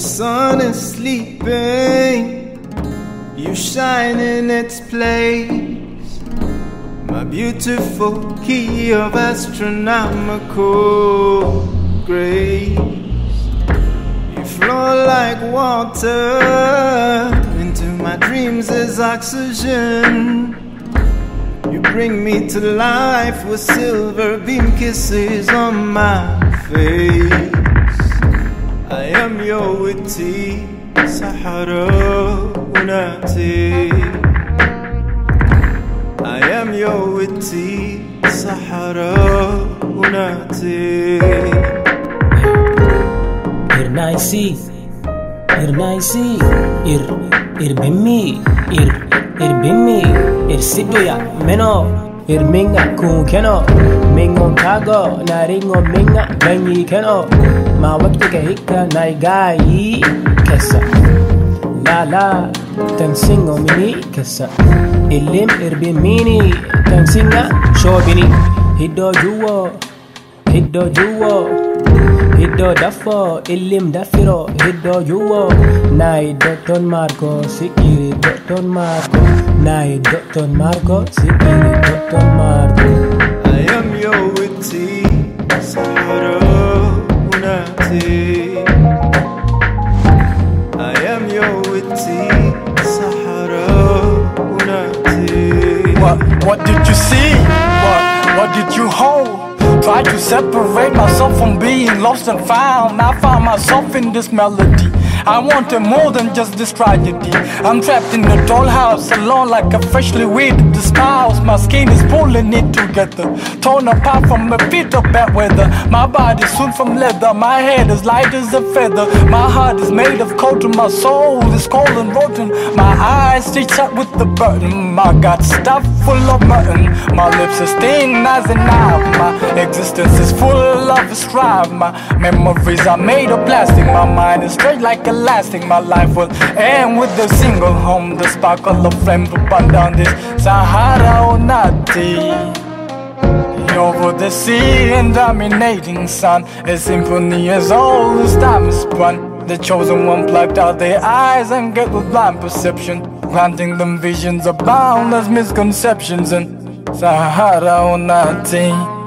sun is sleeping, you shine in its place. My beautiful key of astronomical grace. You flow like water into my dreams as oxygen. You bring me to life with silver beam kisses on my face. أيام يوتي سحرونا تي أيام يوتي سحرونا تي إر نايسي إر نايسي إر إر بمي إر إر بمي إر سيبيا منو؟ irminga kunkeno mingon kago naringo minga banyi keno. Ma وقتك هيكا نايجاي كسا لا لا تنسينو مني كسا اللم اربي ميني تنسينا شوبيني هدو جوا Hiddo juwo, Hiddo daffo illim daffiro hiddo juwo nayi dotton marko sikiri dotton marko nayi dotton marko sikiri dotton marko Try to separate myself from being lost and found. I found myself in this melody. I wanted more than just this tragedy. I'm trapped in a dollhouse, alone like a freshly weeded spouse. My skin is pulling it together, torn apart from a bit of bad weather. My body suit from leather, my head is light as a feather. My heart is made of and my soul is cold and rotten. My eyes stitched shut with the button. My gut stuffed full of mutton. My lips are stained as a knife. My existence is full of strife. My memories are made of plastic. My mind is straight like elastic. My life will end with a single home. The sparkle of flame will burn down this Sahara oh, or Nati. Over the sea and dominating sun, a symphony as old as time is spun. The chosen one plucked out their eyes and get with blind perception, granting them visions of boundless misconceptions and Sahara oh, or Nati.